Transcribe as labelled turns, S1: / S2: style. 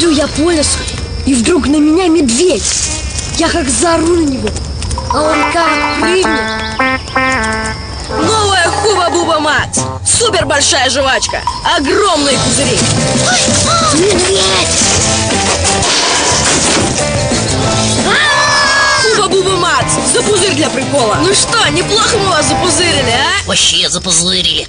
S1: Иду я по лесу, и вдруг на меня медведь. Я как заору на него, а он как прыгнет.
S2: Новая Хуба-Буба Макс Супер большая жвачка Огромные пузыри Хуба-Буба Макс За пузырь для прикола Ну что, неплохо мы вас запузырили, а?
S3: Вообще запузырили.